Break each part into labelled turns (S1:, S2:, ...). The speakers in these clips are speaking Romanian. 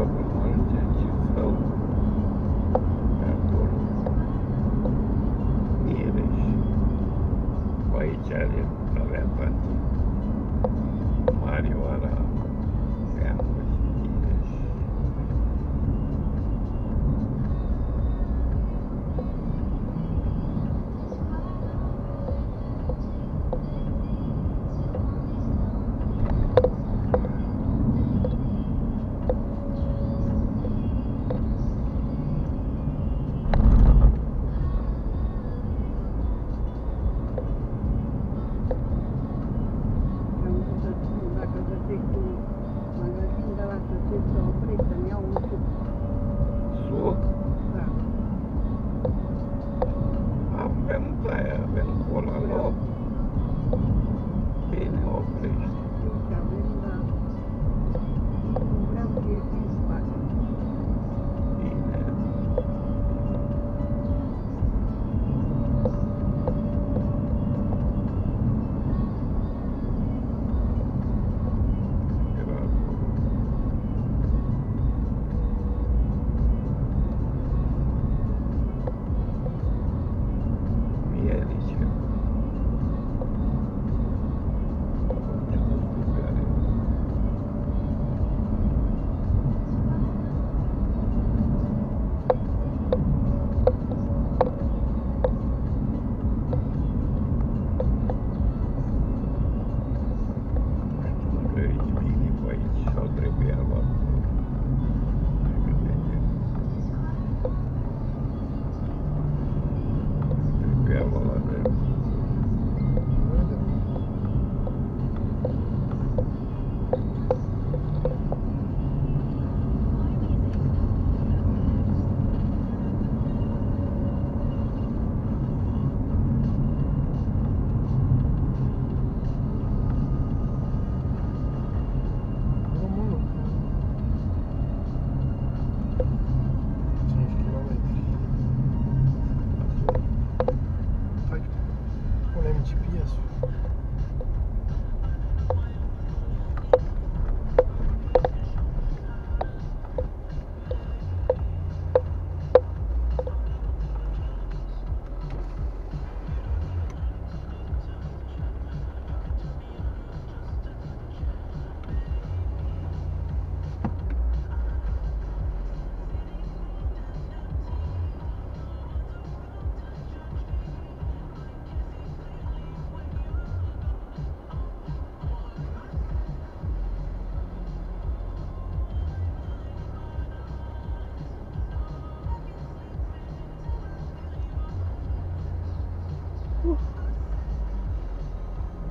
S1: Thank
S2: you.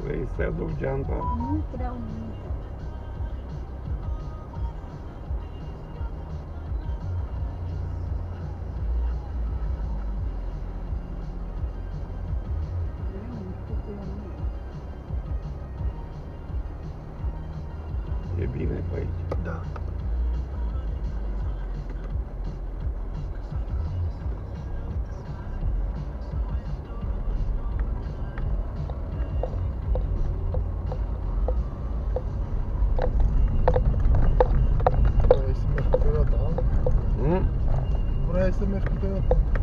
S2: Trebuie să
S1: aduc geanta.
S2: Nu prea umită.
S1: E bine pe aici.
S3: Da. este
S1: mezquite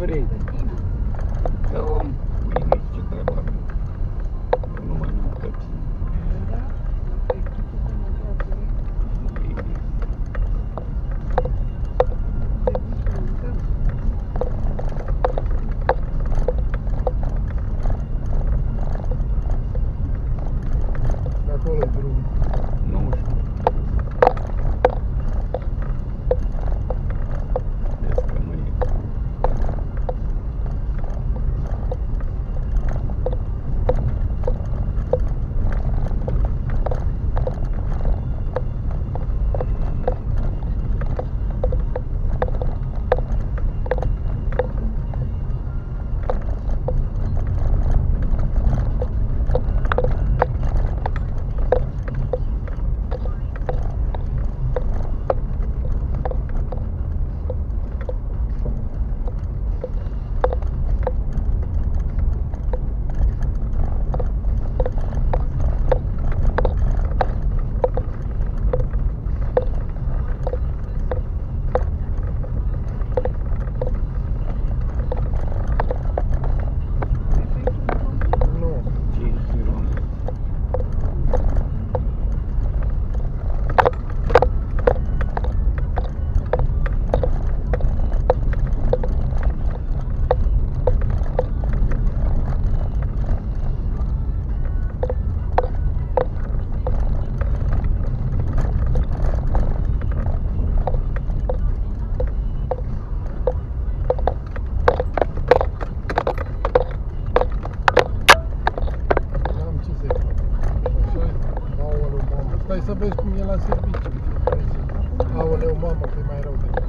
S3: vrei.
S1: Da, om, ce trebuie. Vezi
S3: cum e la serviciu. Aoleu, mamă, că e mai rău decât